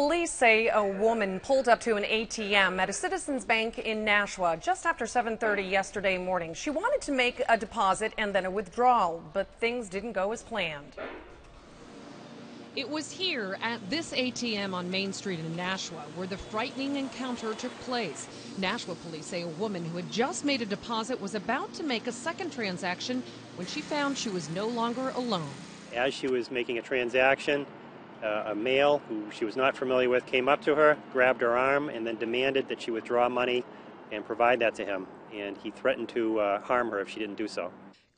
Police say a woman pulled up to an ATM at a Citizens Bank in Nashua just after 7:30 yesterday morning. She wanted to make a deposit and then a withdrawal, but things didn't go as planned. It was here at this ATM on Main Street in Nashua where the frightening encounter took place. Nashua police say a woman who had just made a deposit was about to make a second transaction when she found she was no longer alone. As she was making a transaction, uh, a male who she was not familiar with came up to her, grabbed her arm, and then demanded that she withdraw money and provide that to him. And he threatened to uh, harm her if she didn't do so.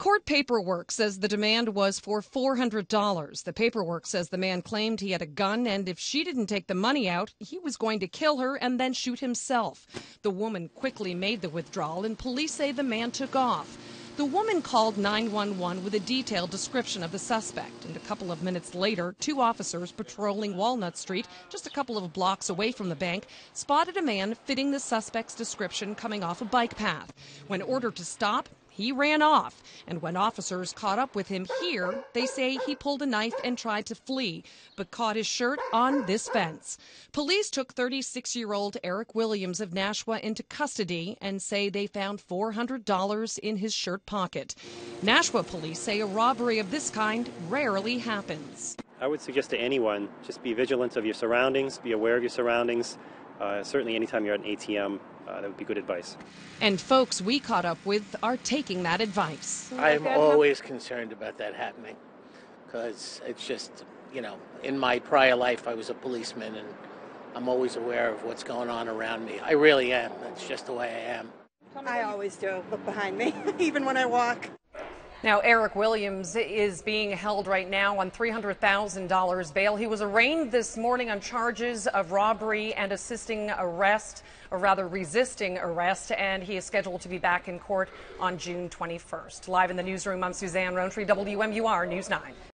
Court paperwork says the demand was for $400. The paperwork says the man claimed he had a gun and if she didn't take the money out, he was going to kill her and then shoot himself. The woman quickly made the withdrawal and police say the man took off. The woman called 911 with a detailed description of the suspect, and a couple of minutes later, two officers patrolling Walnut Street, just a couple of blocks away from the bank, spotted a man fitting the suspect's description coming off a bike path. When ordered to stop, he ran off, and when officers caught up with him here, they say he pulled a knife and tried to flee, but caught his shirt on this fence. Police took 36 year old Eric Williams of Nashua into custody and say they found $400 in his shirt pocket. Nashua police say a robbery of this kind rarely happens. I would suggest to anyone just be vigilant of your surroundings, be aware of your surroundings. Uh, certainly, anytime you're at an ATM, uh, that would be good advice. And folks we caught up with are taking that advice. I'm always concerned about that happening because it's just, you know, in my prior life, I was a policeman and I'm always aware of what's going on around me. I really am. That's just the way I am. I always do. Look behind me, even when I walk. Now, Eric Williams is being held right now on $300,000 bail. He was arraigned this morning on charges of robbery and assisting arrest, or rather resisting arrest, and he is scheduled to be back in court on June 21st. Live in the newsroom, I'm Suzanne Rowntree, WMUR News 9.